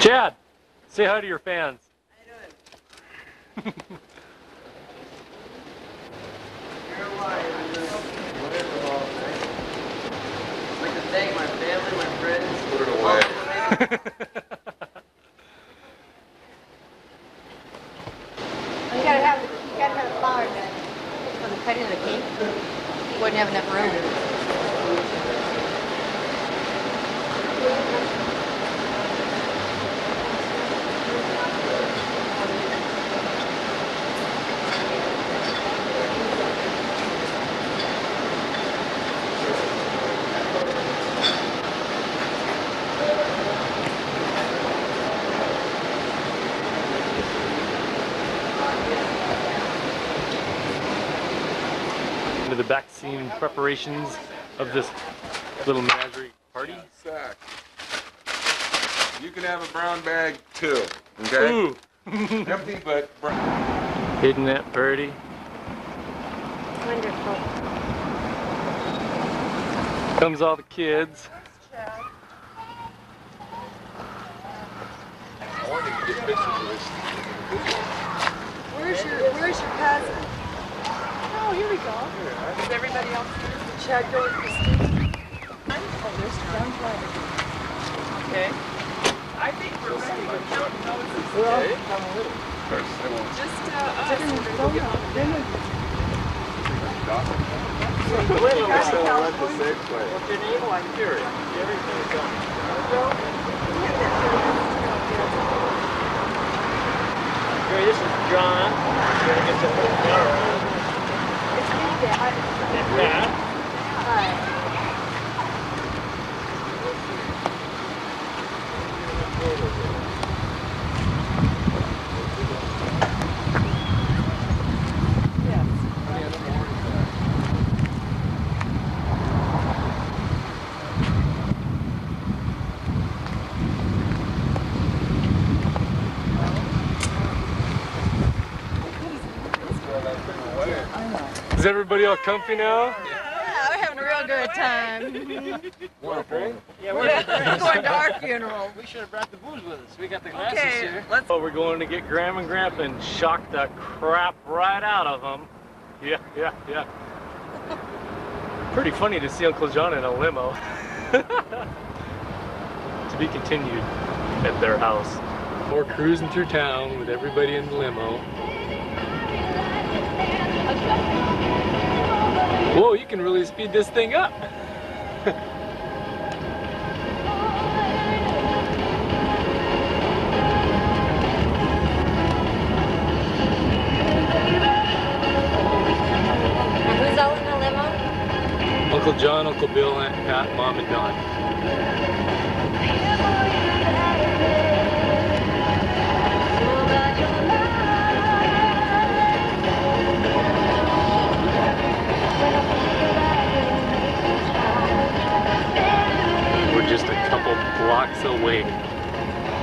Chad, say hi to your fans. Family, my friends. Put it away. You gotta have, you gotta have flowers in it. For the cutting of the cake, you wouldn't have enough room. The back scene preparations of this little menagerie party. Sack. You can have a brown bag too. Okay? Ooh, Empty but brown. isn't that pretty? Wonderful. Comes all the kids. I wanted to get pictures of this. Where's your Where's your cousin? Oh, here we go. Is everybody else here? Did Chad go with Christine? Oh, there's John Flannery. Okay. I think we're ready. Okay. First, I won't. Just uh, us. We're gonna go get on the What's the safe place? What's your name? I'm curious. Everything's done. Gary, this is John. You're gonna get some It's me, Dad. Matt. Hi. Is everybody all comfy now? Yeah, we're having a real good time. Wonderful. Yeah, We're we're going to our funeral. We should have brought the booze with us. We got the glasses Okay, here. let's. Oh, we're going to get Grandma and Grandpa and shock the crap right out of them. Yeah, yeah, yeah. Pretty funny to see Uncle John in a limo. to be continued at their house. We're cruising through town with everybody in the limo. Whoa, you can really speed this thing up. Who's all in the limo? Uncle John, Uncle Bill, Aunt Pat, Mom, and Don. Blocks away.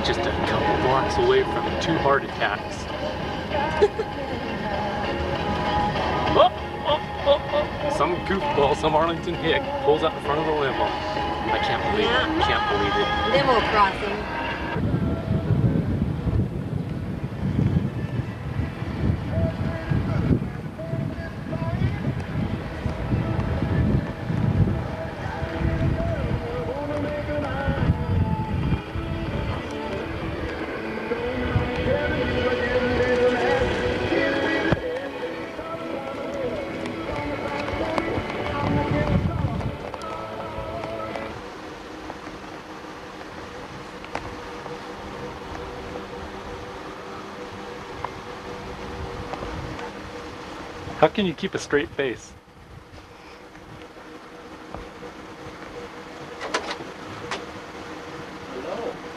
Just a couple blocks away from two heart attacks. oh, oh, oh, oh. Some goofball, some Arlington hick pulls out in front of the limo. I can't believe it. Can't believe it. Limo crossing. Can you keep a straight face?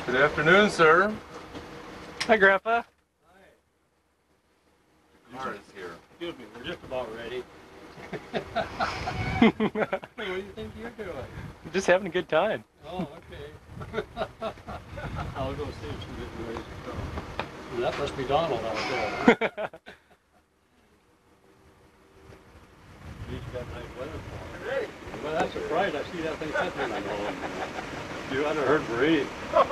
Good afternoon, sir. Hi, Grandpa. Car is here. Excuse me, we're just about ready. Just What do you think you're doing? Just having a good time. Oh, okay. I'll go see if she's getting ready to come. That must be Donald out there. got nice weather for it. Well, that's a surprised I see that thing sitting there. You ought to heard Brady. scared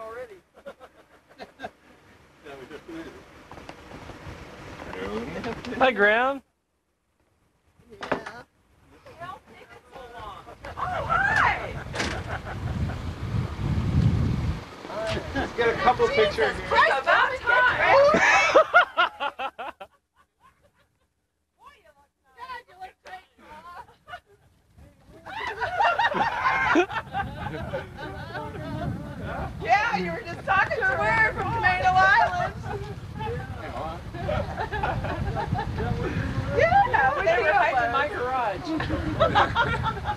already. Yeah, we just made it. Hi, Graham. Oh, hi! Let's get a couple pictures here. It's about time. Yeah, you were just talking to her from Tomato Island. Yeah, we were hiding in my garage.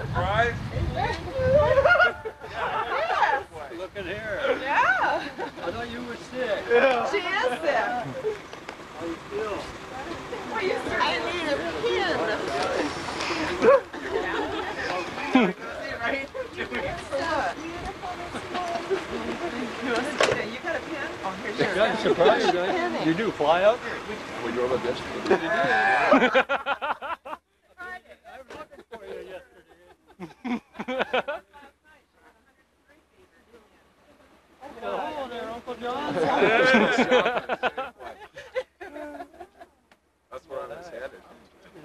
Surprise? Yes, Look at here. yeah. I thought you were sick. She is sick. How you feel? Well, you certainly need a pin. right? You got a pen? Here's surprised. You do fly out? We drove up yesterday. I was looking for you yesterday. Oh, there, Uncle John. That's where I was headed.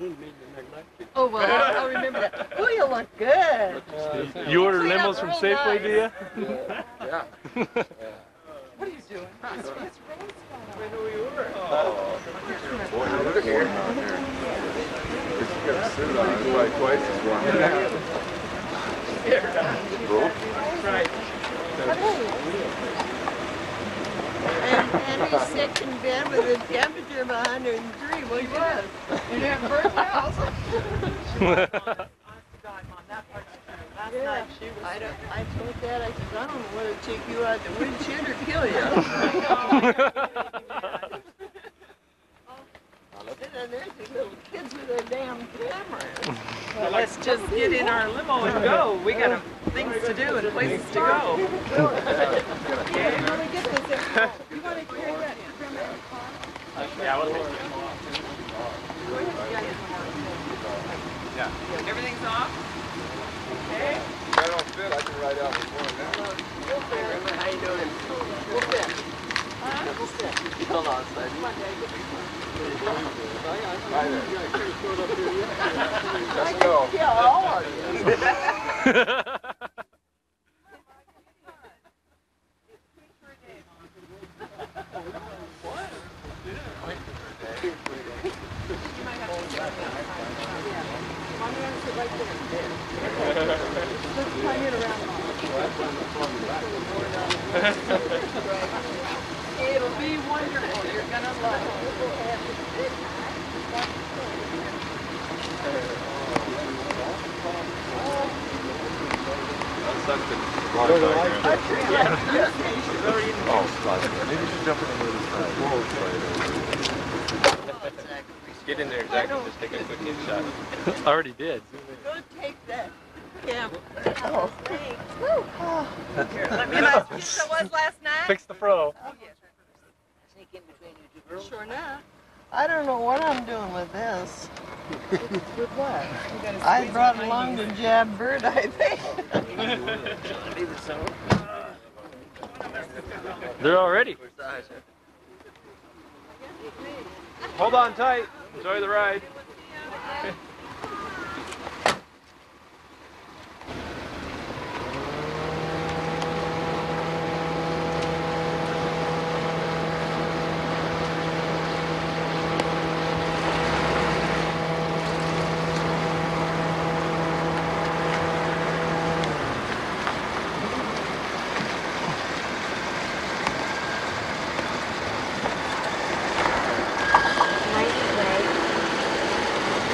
Didn't mean to neglect you. Oh, well, I'll, I'll remember that. Oh, you look good. Uh, You order limos from real Safeway, do you? Yeah. What are you doing? It's, it's Oh, boy, look at here. If you got a suit on, it's probably twice as warm. Bro, And, and he's sick in bed with a temperature of 103. Well, he was. in her first house. Last Yeah. night she was. I, don't, I told Dad, I said, I don't know whether to take you out the windshield or kill you. Oh and there's these little kids with their damn cameras. Well, let's just get in our limo and go. We got things to do and places to go. You want to get this in? You want to carry that from the car? Everything's off? If that don't fit, I can ride out with one now. How you doing? Hold on, son. Hi there. Let's go. Yeah, all of you. It'll be wonderful. You're gonna love it. Maybe you should jump in the other side. Get in there, Zach, and just take a quick shot. I already did. Go take that camera. Oh. Here, let me know what pizza was last night. Fix the fro. Oh, sure enough. I don't know what I'm doing with this. With what? I brought along the jab bird, I think. They're all ready. Hold on tight. Enjoy the ride.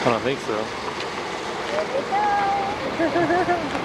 I don't think so.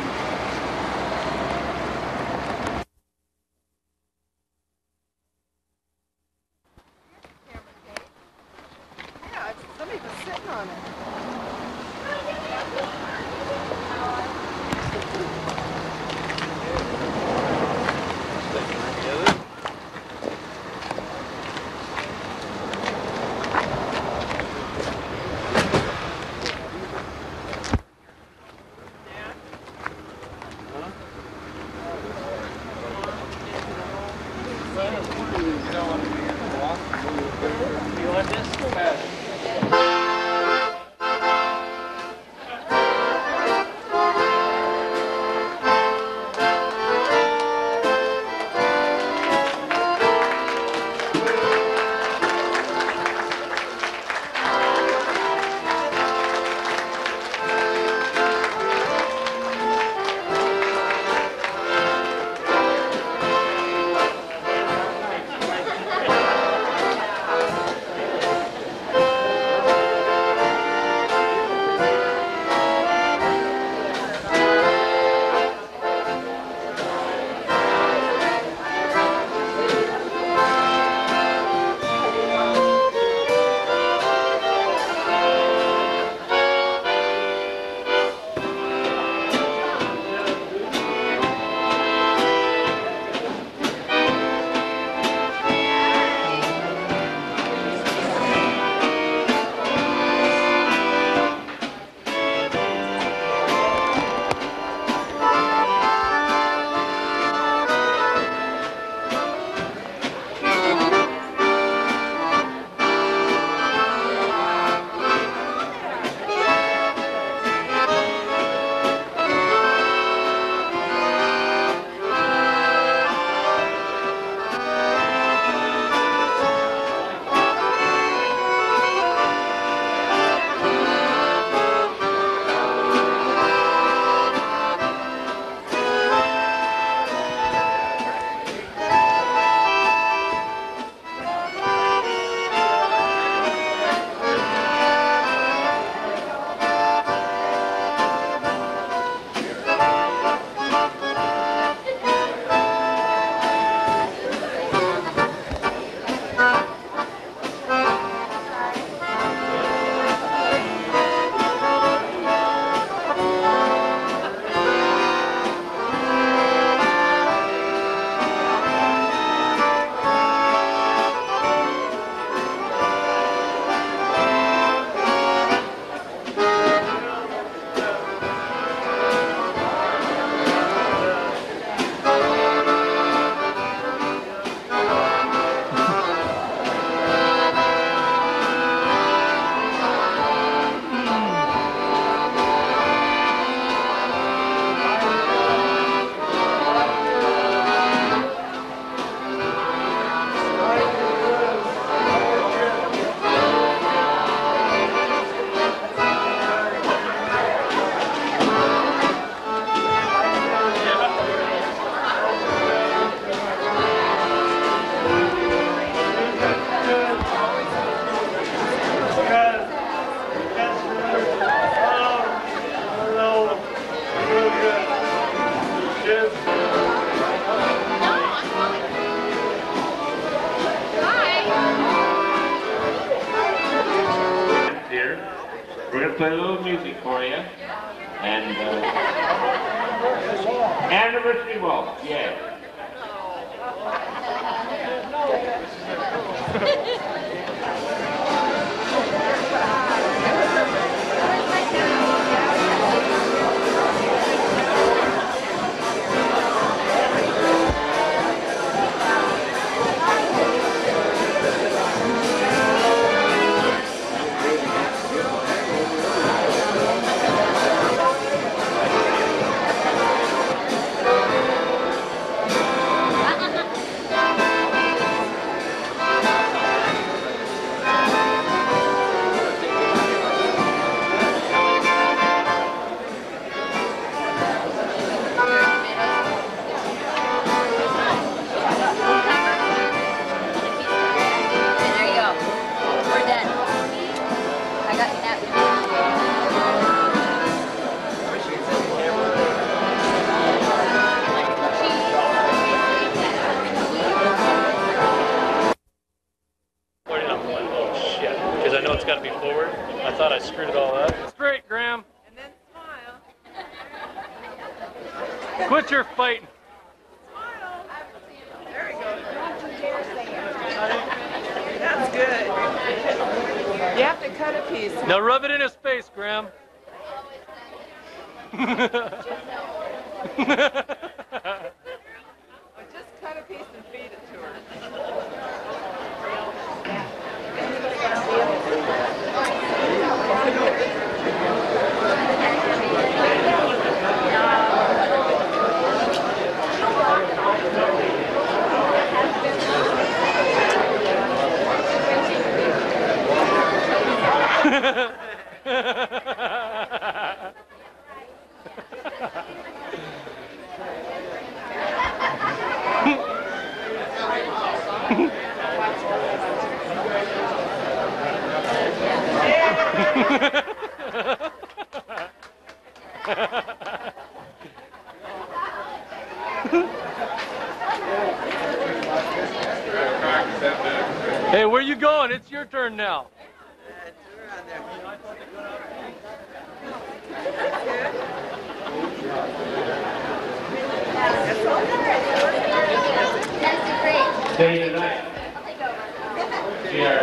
we are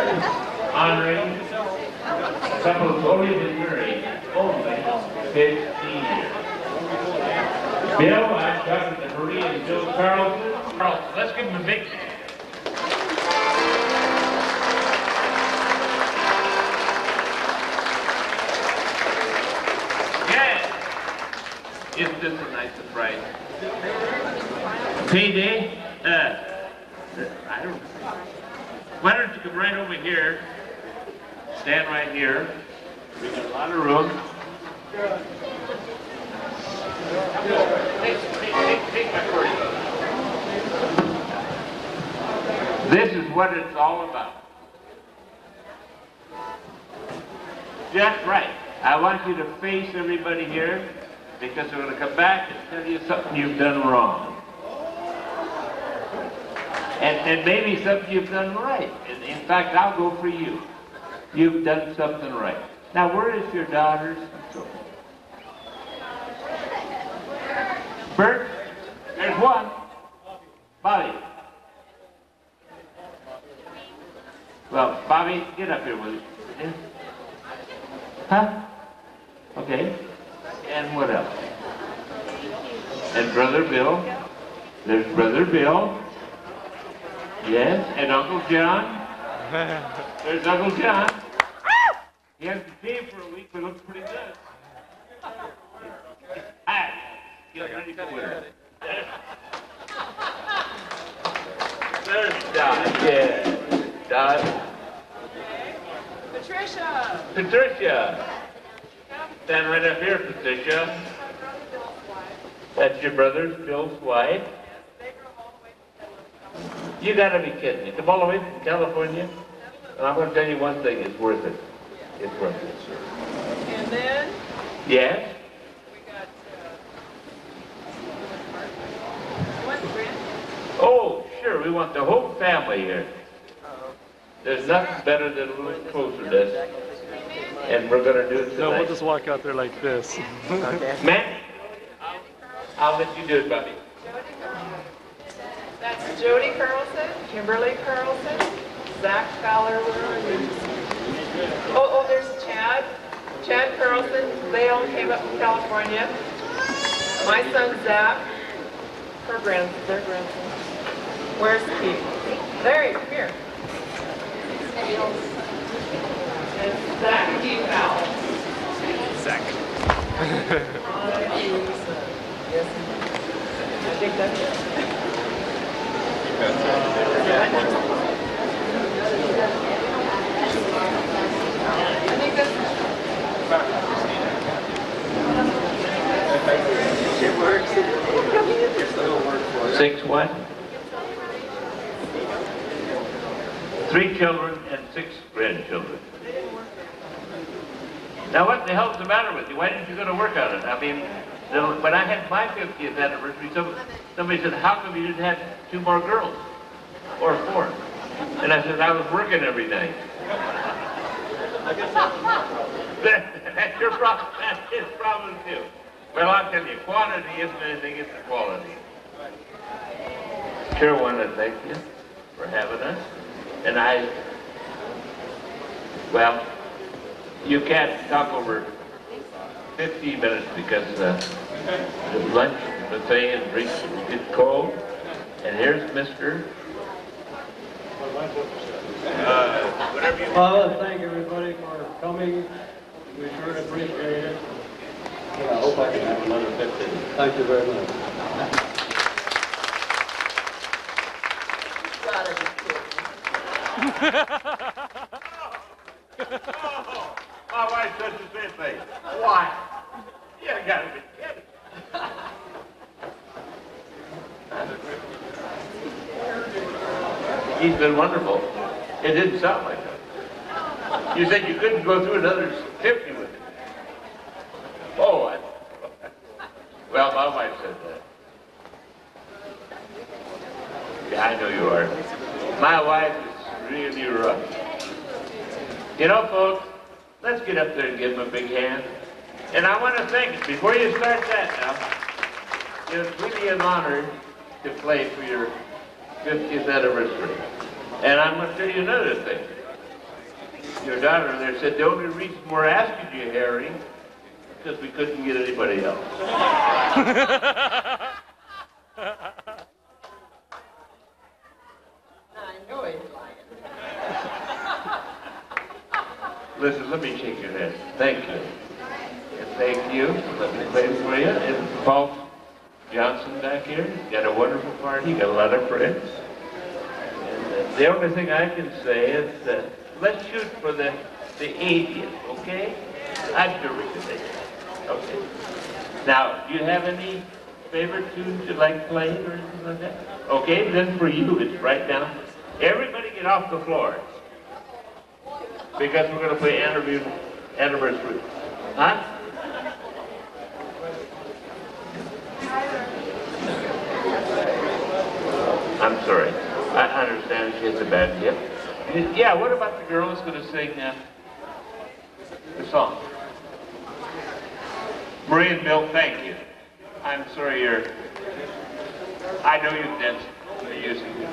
honoring a couple who's only been only 15 years. Bill, I'm talking to Marie and Bill Carlson. Carlson, let's give them a big Yes! Isn't this a nice surprise? Payday? Uh, I don't. Why don't you come right over here? Stand right here. We got a lot of room. This is what it's all about. Just right. I want you to face everybody here because we're going to come back and tell you something you've done wrong. And, and maybe something you've done right. And in fact, I'll go for you. You've done something right. Now, where is your daughters? Bert, there's one. Bobby. Well, Bobby, get up here with me. Yeah. Huh? Okay. And what else? And Brother Bill. There's Brother Bill. Yes, and Uncle John. There's Uncle John. He hasn't shaved for a week, but looks pretty good. Hi. Get ready for winter. There's Dot. Yeah. Dot. Patricia. Patricia. Stand right up here, Patricia. That's your brother's Bill's wife. You gotta be kidding me. Come all the way from California? And I'm gonna tell you one thing, it's worth it. It's worth it. Sir. And then Yes? we got, uh, what, Oh, sure, we want the whole family here. There's nothing better than a little closer closeness. And we're gonna do it No, we'll just walk out there like this. Man, I'll, I'll let you do it, Bobby. Jody Carlson, Kimberly Carlson, Zach Fowler, where are you? Oh, oh, there's Chad, Chad Carlson, they all came up from California. My son Zach, her grand, their grandson. Where's Pete? There, you come here. And Zach P. Fowler. Zach. Yes. I think that's it. Six what? Three children and six grandchildren. Now what the hell's the matter with you? Why didn't you go to work on it? I mean, the- when I had my 50th anniversary, some, somebody said, how come you didn't have two more girls? Or four? And I said, I was working every night. That's your problem, that's his problem too. Well, I'll tell you, quantity isn't anything, it's the quality. Sure want to thank you for having us. And I, well, you can't talk over 15 minutes because uh, the lunch buffet and drinks get cold. And here's Mr. Uh, I want to thank everybody for coming. We sure appreciate it. And I hope I can have another 15. Thank you very much. Proud of you, kid. My wife says the same thing. Why? You gotta be kidding. He's been wonderful. It didn't sound like that. You said you couldn't go through another 50 with it. Oh, I, well, my wife said that. Yeah, I know you are. My wife is really rough. You know, folks, let's get up there and give him a big hand. And I want to thank before you start that now, it's really an honor to play for your 50th anniversary. And I'm going to tell you another thing. Your daughter there said the only reason we're asking you, Harry, because we couldn't get anybody else. I know he's lying. Listen, let me shake your hand. Thank you. And thank you Let me play for you. And Paul Johnson back here, he's got a wonderful party, got a lot of friends. And uh, the only thing I can say is uh, let's shoot for the, the 80th, okay? I'm sure we can make. Okay. Now, do you have any favorite tunes you like playing or anything like that? Okay, then for you, it's right down. Everybody get off the floor. Because we're going to play interview, anniversary. Huh? I'm sorry. I understand she has a bad hip. Yeah, what about the girl who's going to sing uh, the song? Marie and Bill, thank you. I'm sorry you're... I know you've danced you.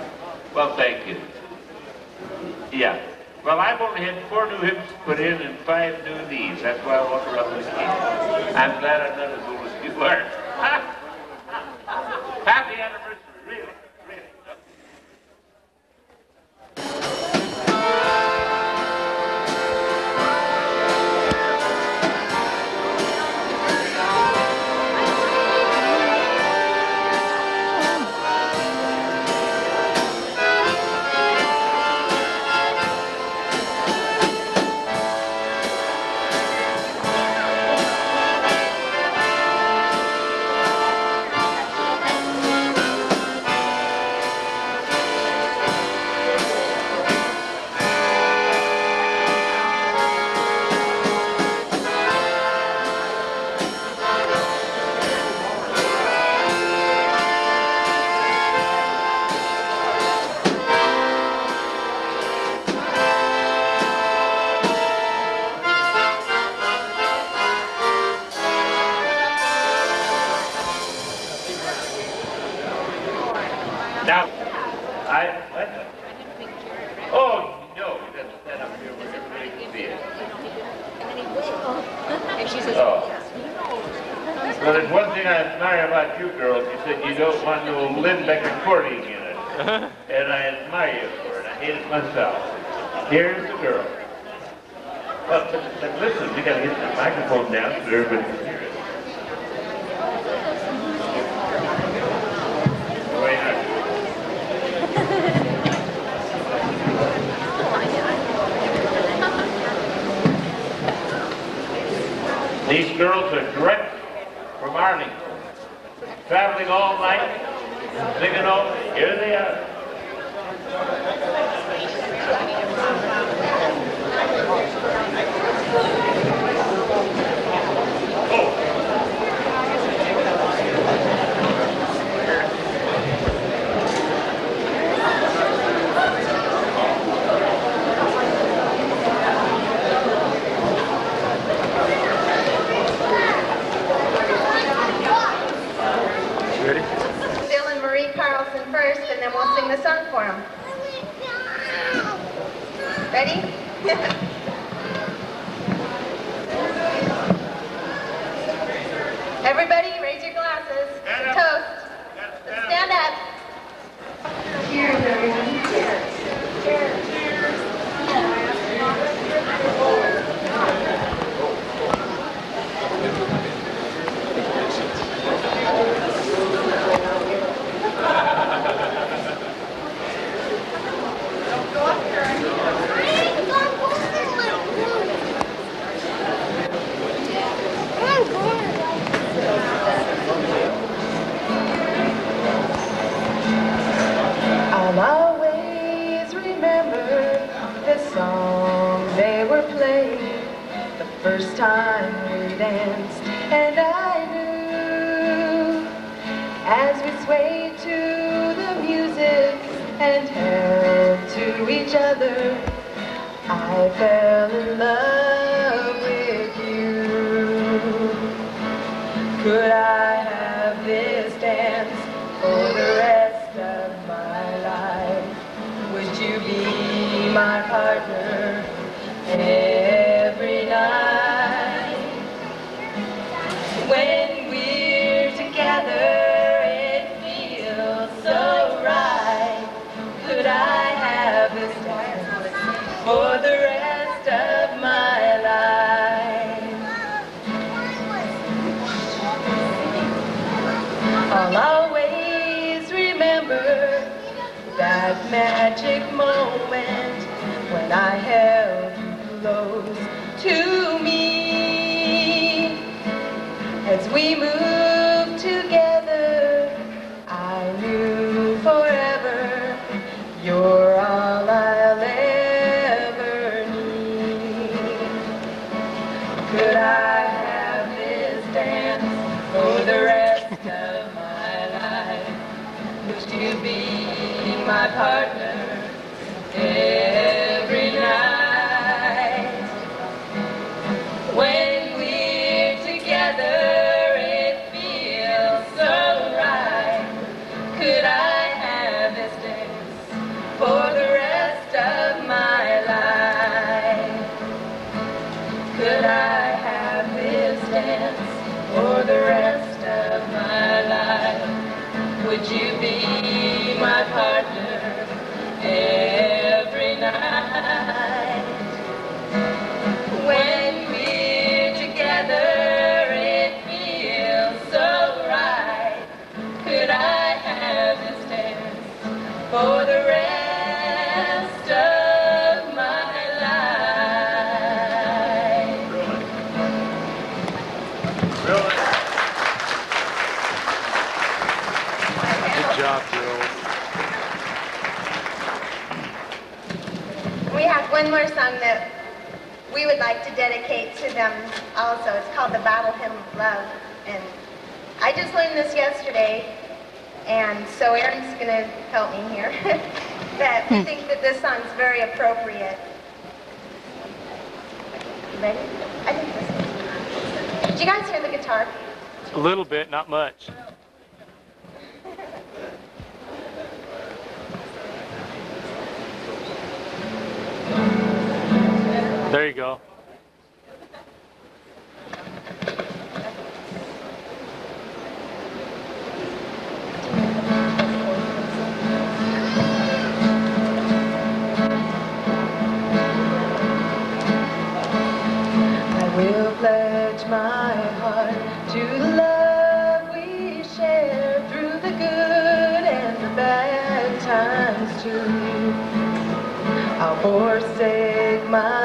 Well, thank you. Yeah. Well, I've only had four new hips put in and five new knees. That's why I walk around a cane. I'm glad I'm not as old as you are. Happy anniversary, first time we danced, and I knew as we swayed to the music and held to each other, I felt. heart. another song that we would like to dedicate to them also. It's called the Battle Hymn of Love. And I just learned this yesterday, and so Aaron's going to help me here. that we hmm. think that this song's very appropriate. Ready? I think this is. Did you guys hear the guitar? A little bit, not much. There you go. I will pledge my heart to the love we share through the good and the bad times too. I'll forsake my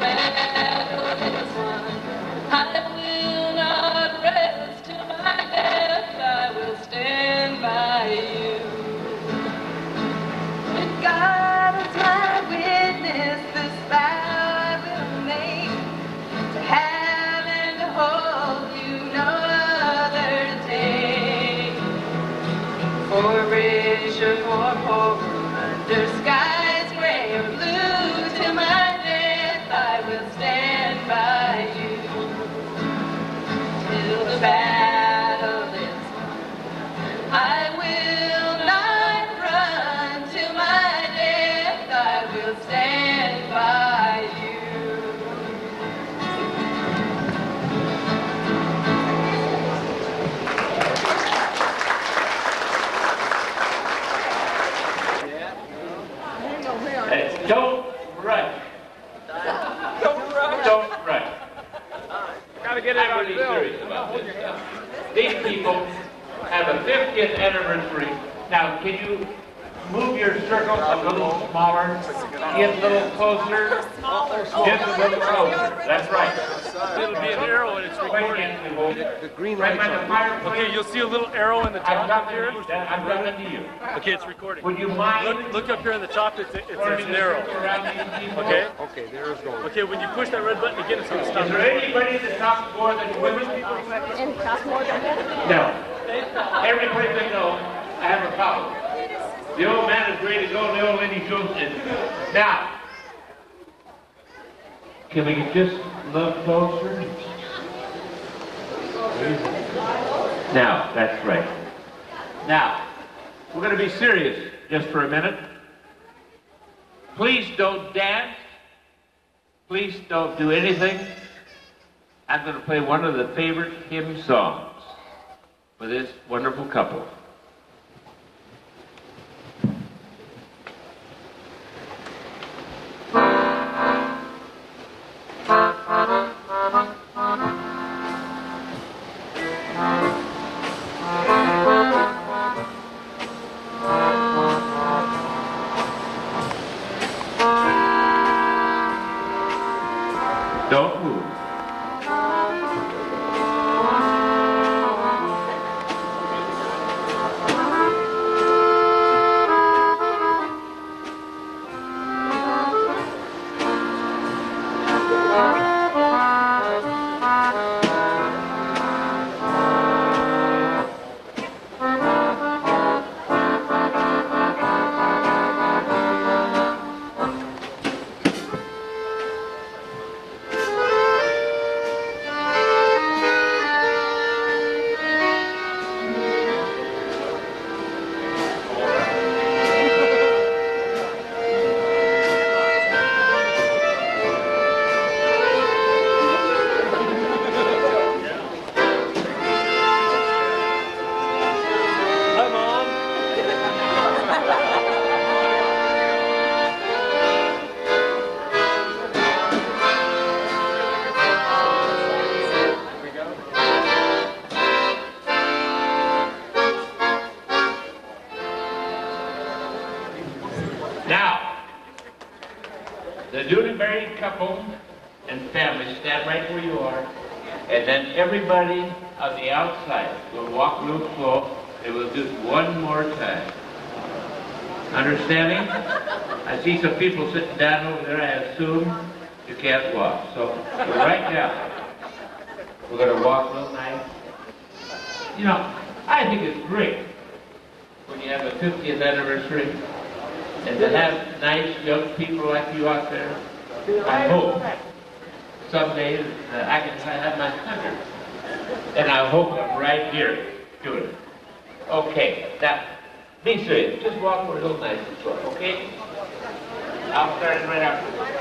the. Now, can you move your circle a little smaller? Get a little closer? Just a little closer. That's right. It'll be an arrow and it's recording. Anthony. The green Right by the fireplace. Okay, you'll see a little arrow in the I'm top here. I'm talking to you. Okay, it's recording. Would you mind? Look, look up here in the top. It's, it's, turning it's an arrow. circle around these people? Okay. Okay, there's going. Okay, when you push that red button again, it's going to stop. Is there anybody that talks more than women? And talk more than that. No. Everybody that knows, I have a problem. The old man is ready to go, and the old lady goes in. Now, can we just little closer? Now, that's right. Now, we're going to be serious just for a minute. Please don't dance. Please don't do anything. I'm going to play one of the favorite hymn songs for this wonderful couple. Right here doing it. Okay, now, be serious. Just walk a little nice and slow, okay? I'll start right after.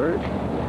And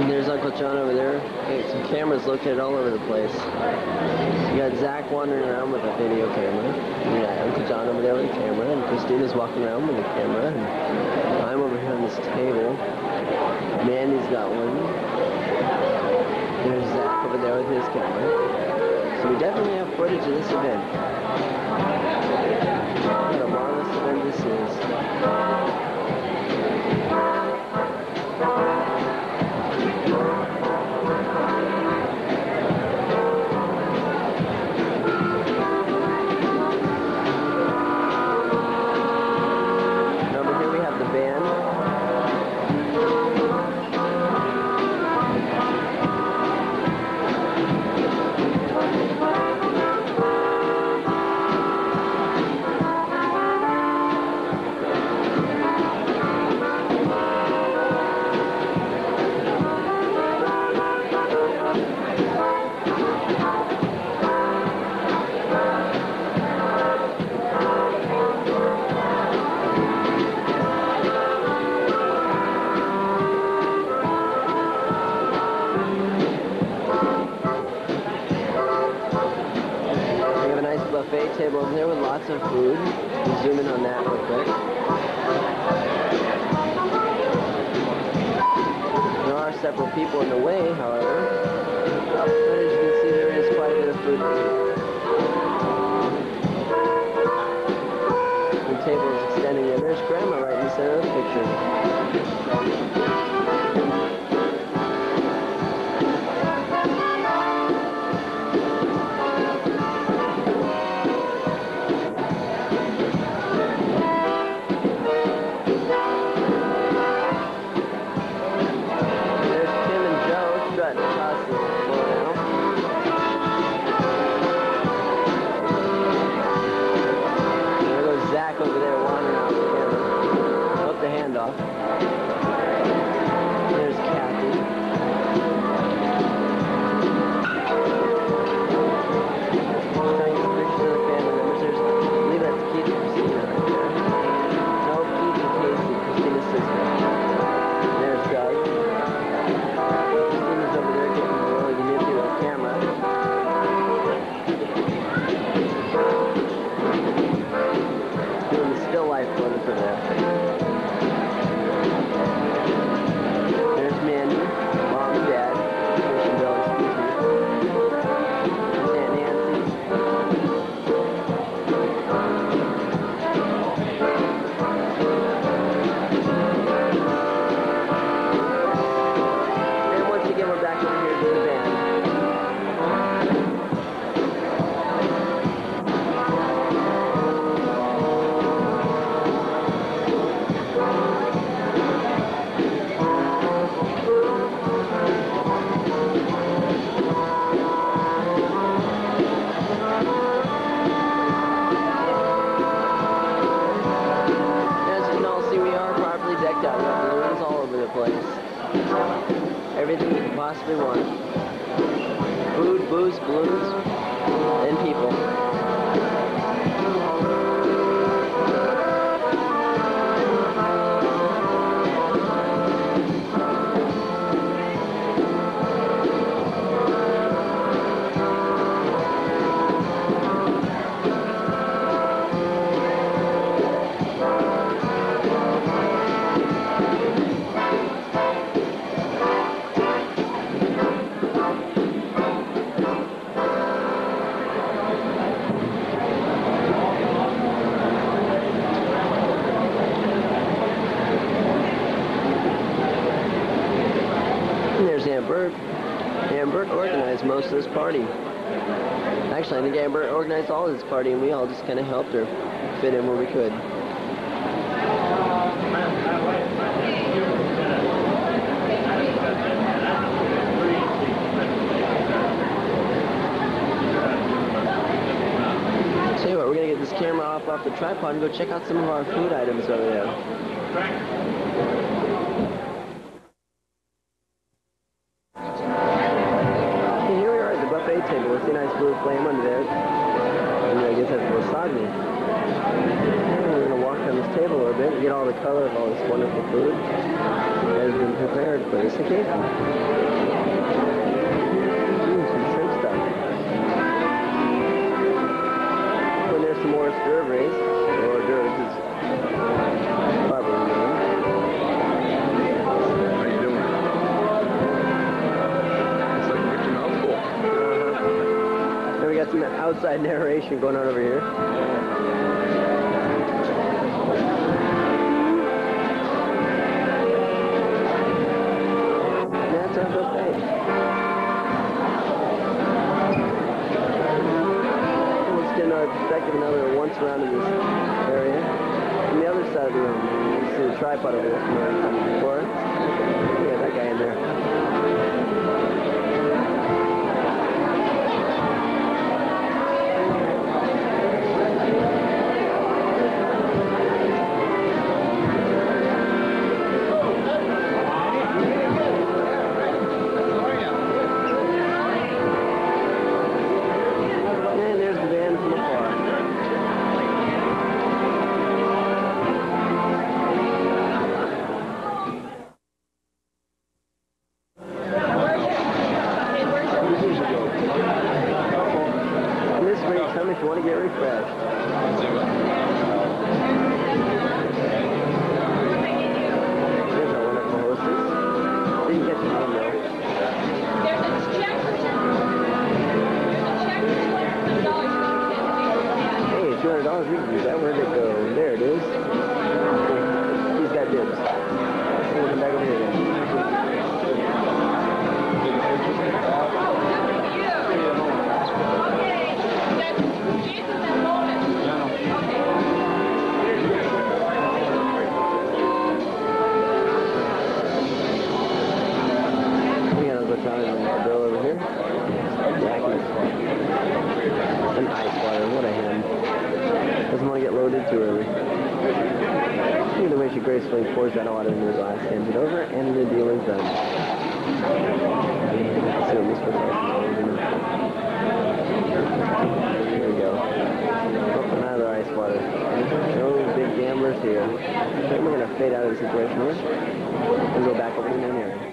And there's Uncle John over there. Hey, some cameras located all over the place. You got Zach wandering around with a video camera. You got Uncle John over there with a camera. And Christina's walking around with a camera. And I'm over here on this table. Mandy's got one. There's Zach over there with his camera. So we definitely have footage of this event. Kind of helped her fit in where we could. Tell you what, we're gonna get this camera off off the tripod and go check out some of our food items over there. That's we're gonna walk down this table a little bit and get all the color of all this wonderful food that has been prepared for this occasion. Some narration going on over here. That's our buffet. Let's get our we're once around in this area. On the other side of the room, you see the tripod over there. Yeah, that guy in there. Gracefully pours that water into the glass, hands it over, and the deal is done. Here we go. Up another ice water. No big gamblers here. I think we're going to fade out of the situation here and go back over to the main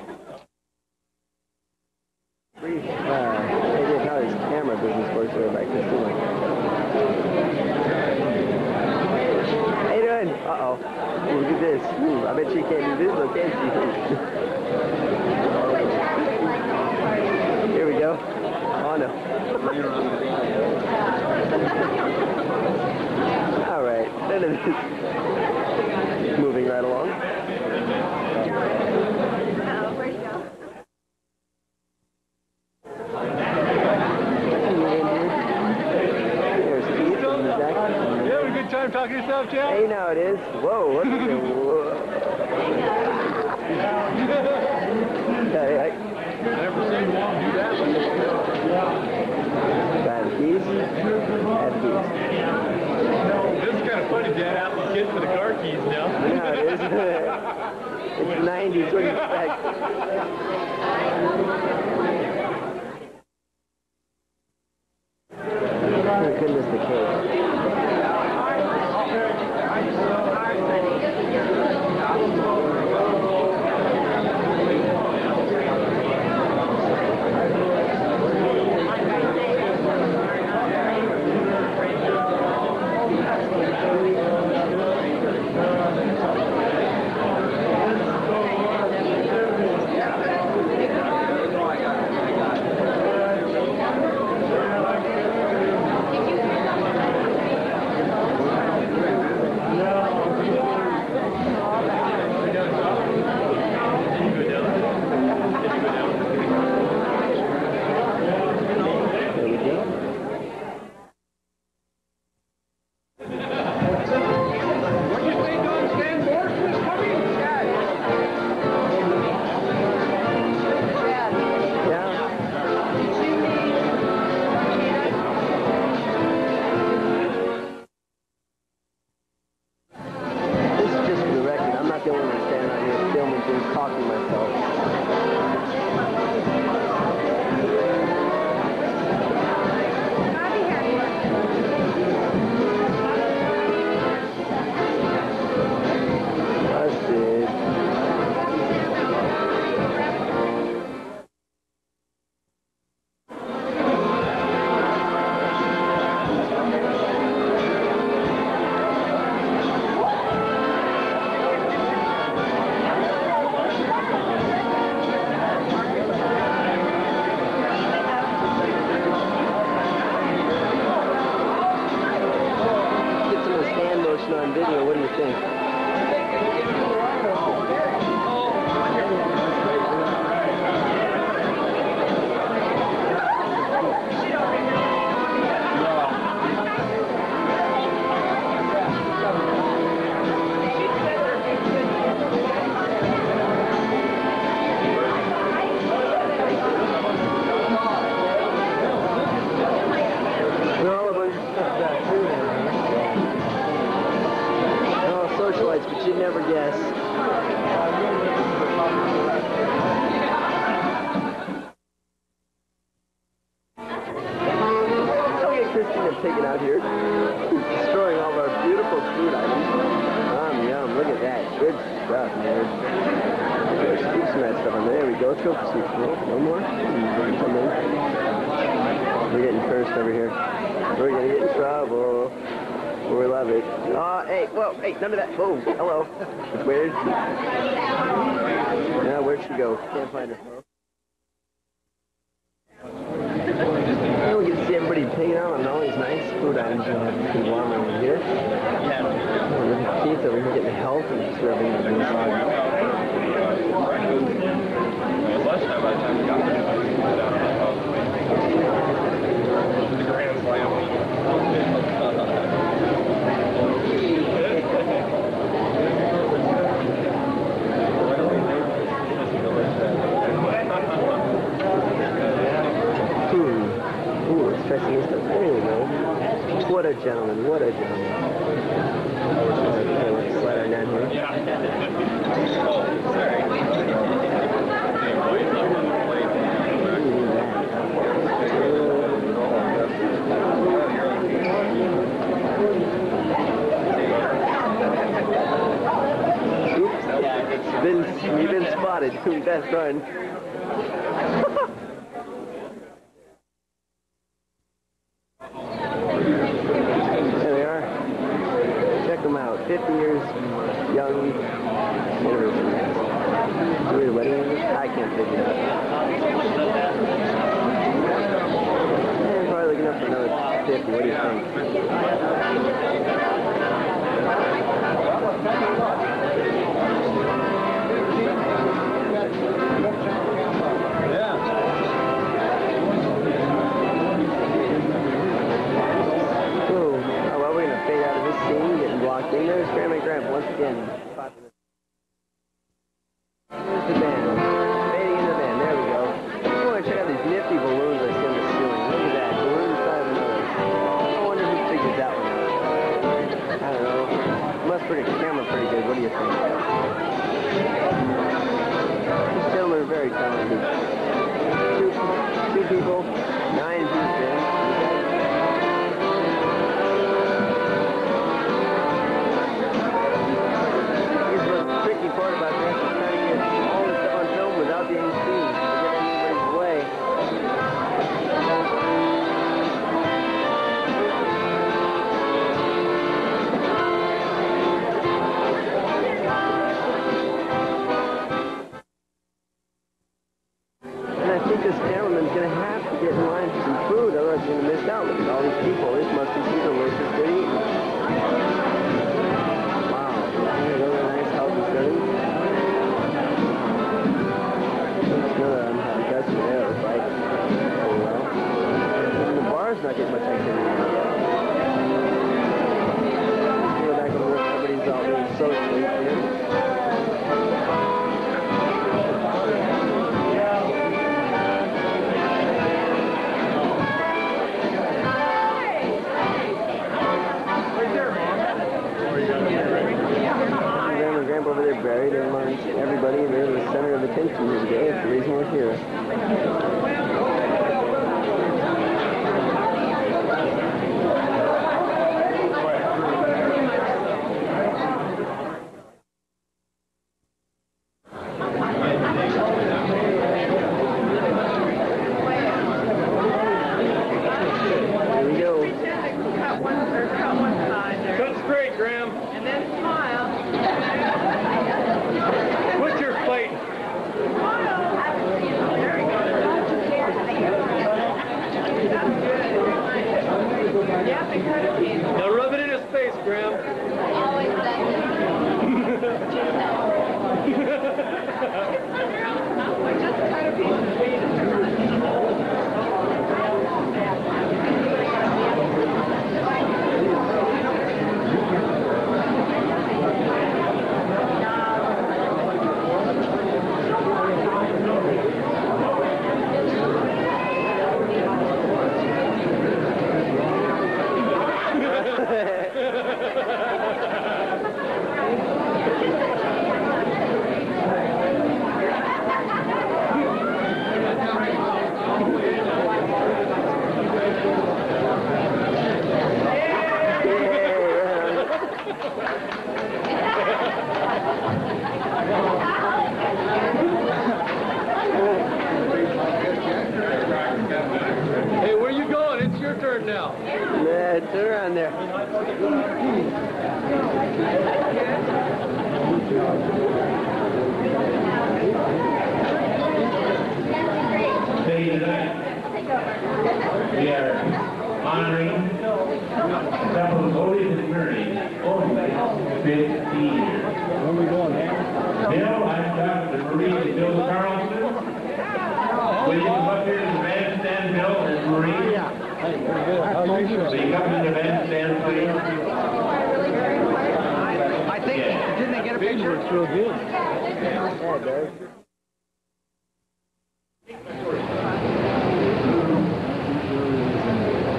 engine uh, warm over here. Yeah. See, so we can get the health and serving the inside. Last time I got That's good. Looks real good. Yeah.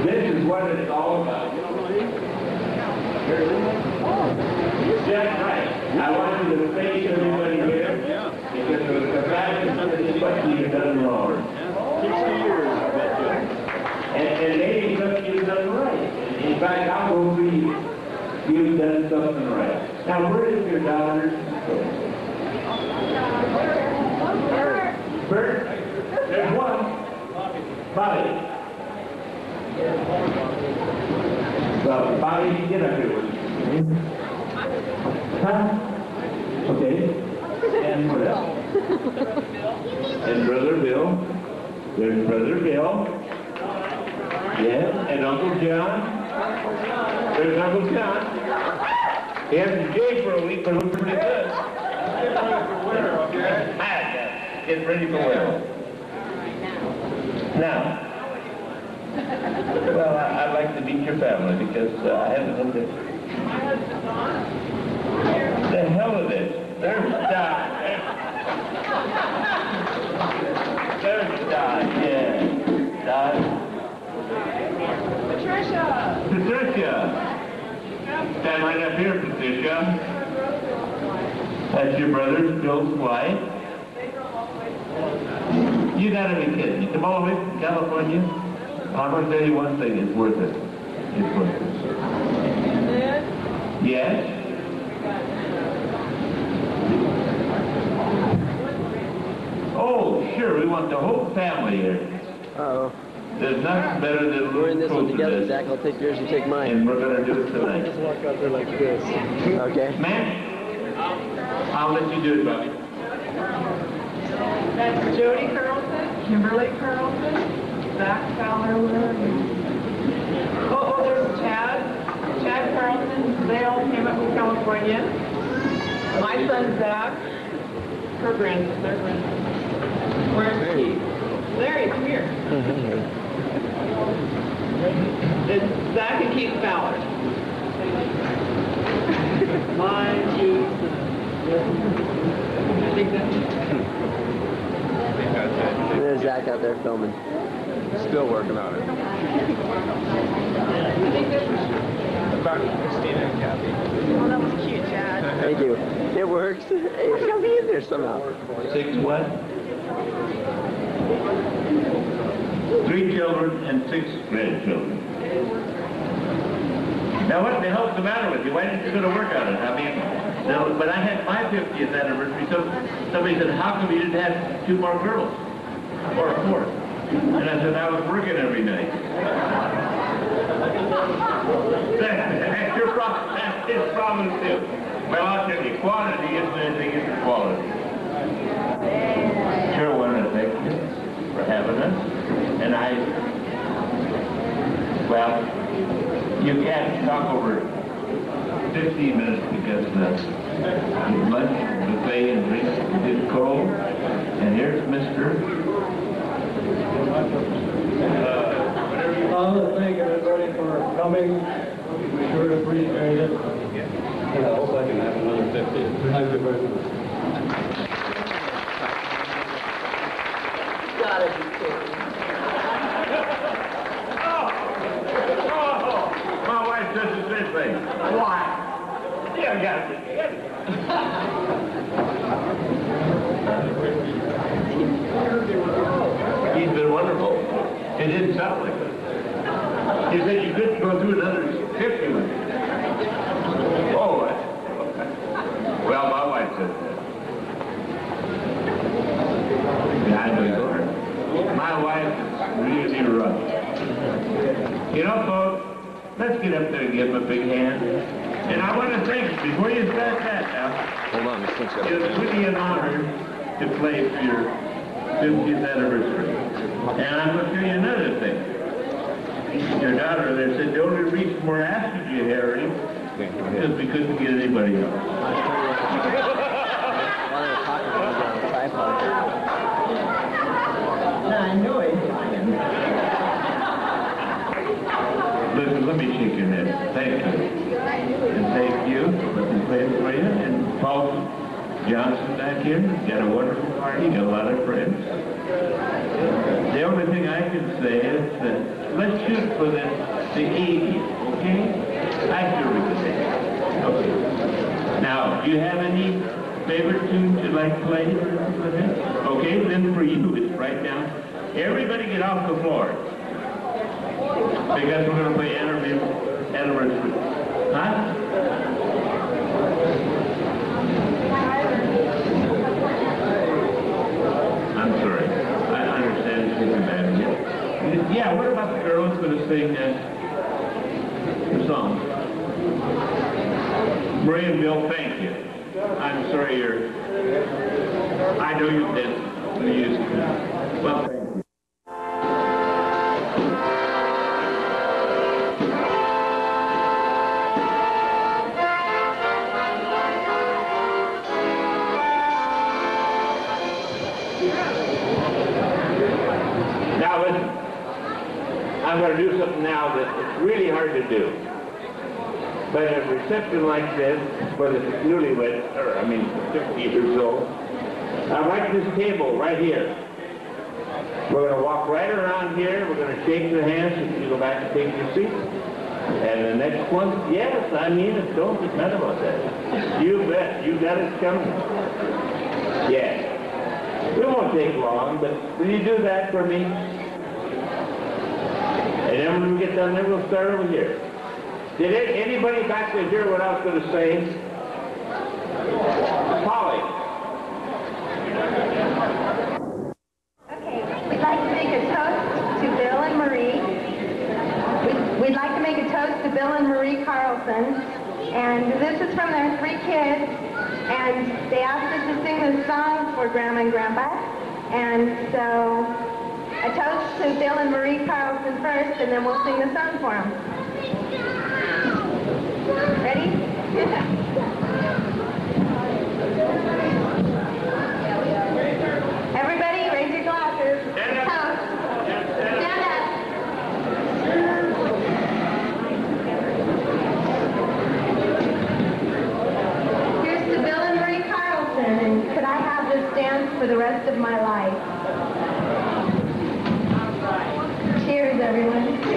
This is what it's all about. That's right. I want you to face everybody here. Because of the compassion of this what you've done wrong. Sixty years, I bet you. And, and maybe something you've done right. In fact, I'm going to believe you've done something right. Now, where is your daughter? Bert? There's one. Bobby. Well, Bobby, get up here with me. Huh? Okay. And what else? And Brother Bill. There's Brother Bill. Yes, and Uncle John. There's Uncle John. He hasn't shaved for a week, but looks pretty good. Ah, Get ready for winter. Now, well, I- I'd like to meet your family because uh, I haven't been to... The hell of it. There's Dot. There's Dot, yeah. Dot. Patricia! Patricia. Stand right up here, Patricia. That's your brother, Bill's wife. You gotta be kidding me. Come all the way from California? I'm gonna tell you one thing, it's worth it. It's worth it. Yes? Oh, sure, we want the whole family here. Uh-oh. There's nothing better than a We're in this one together, Zach. I'll take yours, you take mine. and we're gonna do it tonight. Just walk out there like this. Okay. Ma'am? I'll let you do it, Bobby. That's Jody Carlson, Kimberly Carlson, Zach Fowler. Oh, oh, there's Chad, Chad Carlson. They all came up from California. My son Zach, her grandson, their grandson. Where's Keith? Is, come here. It's Zach and Keith Fowler. Mine, Keith. I think that's There's Zach out there filming. Still working on it. About Christina and Kathy. Oh, that was cute, Chad. Thank you. It works. Hey, it's got me in there somehow. Six what? Three children and six grandchildren. Now what the hell's the matter with you? Why didn't you go to work on it? I mean, no, but I had my 50th anniversary, so somebody said, how come you didn't have two more girls? Or a fourth? And I said, I was working every night. That's your problem, that's his problem too. Well, I'll tell you, quantity isn't anything, it's quality. Sure want to thank you for having us. And I, well, you can't talk over 15 minutes to because the lunch buffet and drinks is cold. And here's Mr. I want to thank everybody for coming. We sure appreciate it. And I hope I can have another 50. Thank you very much. Gotta be kidding. Oh, my wife does the same thing. Why? Yeah, got it. He's been wonderful. It didn't sound like it. He said you couldn't go through another 50 with it. Oh, well, my wife said that. Yeah, I know you are. My wife is really rough. You know, folks, let's get up there and give him a big hand. And I want to thank you, before you start that now, Hold on, this thing's got it's really an honor to play for your 50th anniversary. And I'm going to tell you another thing. Your daughter there said the only reason we're asking you, Harry, is we couldn't get anybody else. While they were talking, I was on a tripod. I know it. Listen, let me shake your hand. Thank you. You for letting me play for you. And Paul Johnson back here, got a wonderful party, got a lot of friends. The only thing I can say is that let's shoot for the, the 80s, okay? Sure we can it. Okay. Now, do you have any favorite tunes you'd like to play or anything like that? Okay, then for you, it's right down. Everybody get off the floor. Because we're going to play anniversary. Huh? I'm sorry. I understand bad here. Yeah, what about the girl who's going to sing the song? Maria Bill, thank you. I'm sorry you're... I know you've been Well, at a reception like this, for the newlywed, or I mean 50 years old, I like this table right here. We're going to walk right around here. We're going to shake your hands and you go back and take your seat. And the next one, yes, I mean it. Don't get mad about that. You bet. You got it coming. Yeah. It won't take long, but will you do that for me? And then when we get done there, we'll start over here. Did anybody back there hear what I was going to say? Polly. Okay, we'd like to make a toast to Bill and Marie. We'd- like to make a toast to Bill and Marie Carlson. And this is from their three kids. And they asked us to sing this song for Grandma and Grandpa. And so a toast to Bill and Marie Carlson first, and then we'll sing the song for them. For the rest of my life? Cheers, everyone.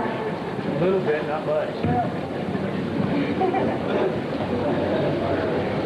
car? A little bit, not much.